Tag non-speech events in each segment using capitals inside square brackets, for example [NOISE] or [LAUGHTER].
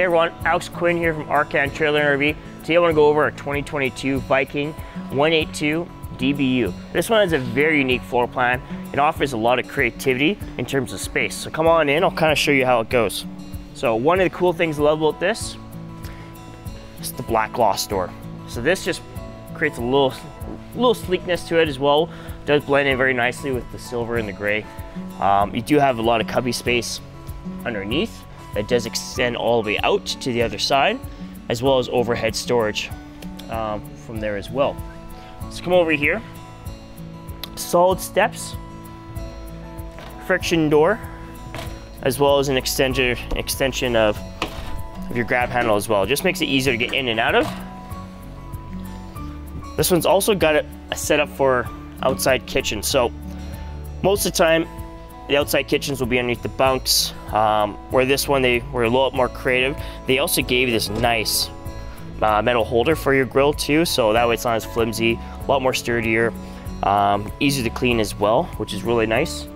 Hey everyone, Alex Quinn here from ArrKann Trailer and RV. Today I want to go over our 2022 Viking 182 DBU. This one has a very unique floor plan. It offers a lot of creativity in terms of space. So come on in, I'll kind of show you how it goes. So one of the cool things I love about this is the black gloss door. So this just creates a little, little sleekness to it as well. It does blend in very nicely with the silver and the gray. Um, you do have a lot of cubby space underneath that does extend all the way out to the other side, as well as overhead storage um, from there as well. Let's come over here. Solid steps, friction door, as well as an extension, extension of, of your grab handle as well. Just makes it easier to get in and out of. This one's also got a, a setup for outside kitchen. So most of the time, the outside kitchens will be underneath the bunks, um, where this one they were a little more creative. They also gave this nice uh, metal holder for your grill too, so that way it's not as flimsy, a lot more sturdier, um, easy to clean as well, which is really nice.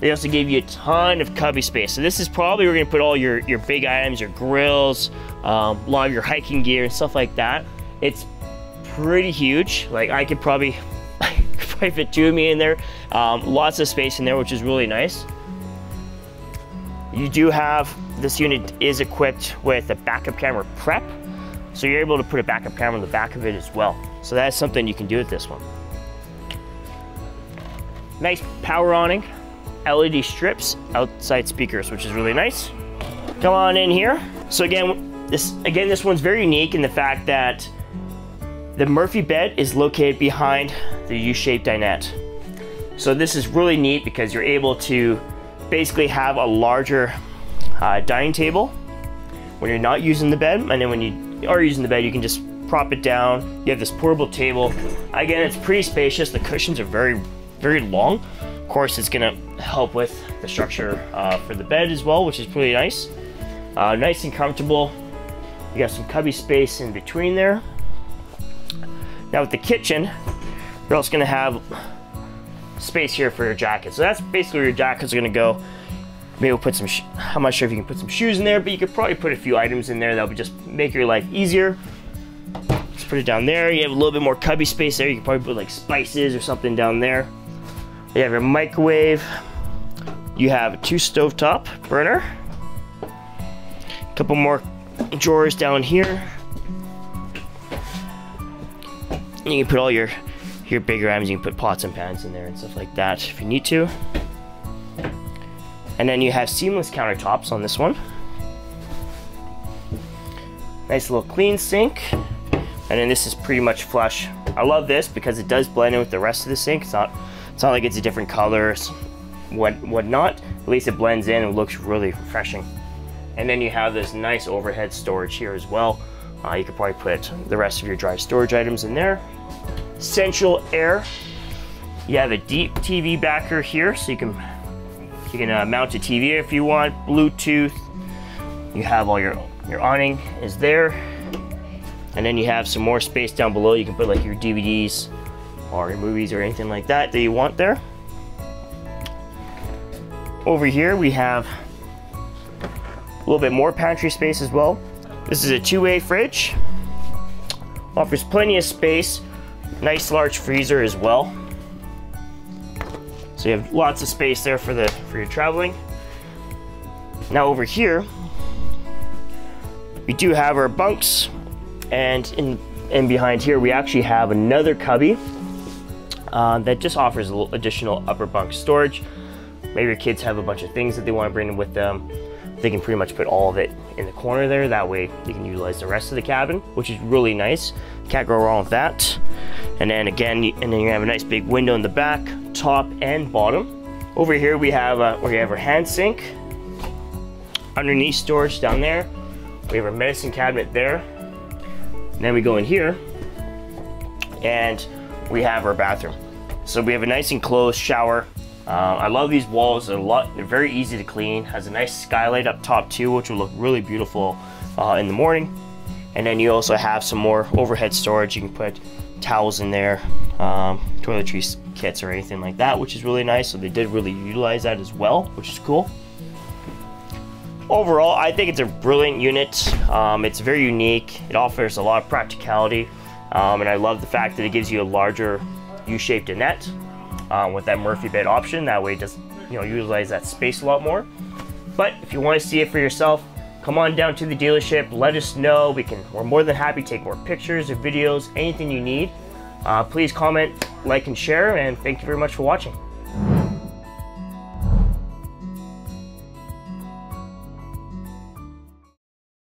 They also gave you a ton of cubby space. So this is probably where you're gonna put all your, your big items, your grills, um, a lot of your hiking gear and stuff like that. It's pretty huge. Like I could probably [LAUGHS] probably fit two of me in there. Um, lots of space in there, which is really nice. You do have, this unit is equipped with a backup camera prep. So you're able to put a backup camera on the back of it as well. So that's something you can do with this one. Nice power awning, LED strips, outside speakers, which is really nice. Come on in here. So again, this again this one's very unique in the fact that the Murphy bed is located behind the U-shaped dinette. So this is really neat because you're able to basically have a larger uh, dining table when you're not using the bed. And then when you are using the bed, you can just prop it down. You have this portable table. Again, it's pretty spacious. The cushions are very, very long. Of course, it's gonna help with the structure uh, for the bed as well, which is pretty nice. Uh, nice and comfortable. You got some cubby space in between there. Now with the kitchen, you're also gonna have space here for your jacket. So that's basically where your jackets are gonna go. Maybe we'll put some, I'm not sure if you can put some shoes in there, but you could probably put a few items in there that would just make your life easier. Just put it down there. You have a little bit more cubby space there. You can probably put like spices or something down there. You have your microwave. You have a two stovetop burner. A couple more drawers down here. You can put all your your bigger items. You can put pots and pans in there and stuff like that if you need to. And then you have seamless countertops on this one. Nice little clean sink. And then this is pretty much flush. I love this because it does blend in with the rest of the sink. It's not, it's not like it's a different color, what whatnot. At least it blends in and looks really refreshing. And then you have this nice overhead storage here as well. Uh, you could probably put the rest of your dry storage items in there. Central air. You have a deep TV backer here, so you can you can uh, mount a TV if you want. Bluetooth. You have all your your awning is there, and then you have some more space down below. You can put like your DVDs or your movies or anything like that that you want there. Over here we have a little bit more pantry space as well. This is a two-way fridge. Offers plenty of space. Nice large freezer as well. So you have lots of space there for the for your traveling. Now over here, we do have our bunks, and in and behind here we actually have another cubby uh, that just offers additional upper bunk storage. Maybe your kids have a bunch of things that they want to bring with them. They can pretty much put all of it in the corner there. That way you can utilize the rest of the cabin, which is really nice. Can't go wrong with that. And then again, and then you have a nice big window in the back, top and bottom. Over here we have uh, we have our hand sink. Underneath storage down there. We have our medicine cabinet there. And then we go in here and we have our bathroom. So we have a nice enclosed shower. Uh, I love these walls. They're a lot. They're very easy to clean. Has a nice skylight up top too, which will look really beautiful uh, in the morning. And then you also have some more overhead storage. You can put towels in there, um, toiletries kits or anything like that, which is really nice. So they did really utilize that as well, which is cool. overall, I think it's a brilliant unit. Um, it's very unique. It offers a lot of practicality. Um, and I love the fact that it gives you a larger U-shaped net um, with that Murphy bed option. That way it just, you know, utilize that space a lot more. But if you want to see it for yourself, come on down to the dealership. Let us know. We can, we're more than happy to take more pictures or videos, anything you need. Uh, please comment, like, and share, and thank you very much for watching.